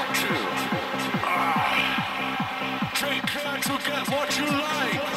want you. Ah. Take care to get what you like.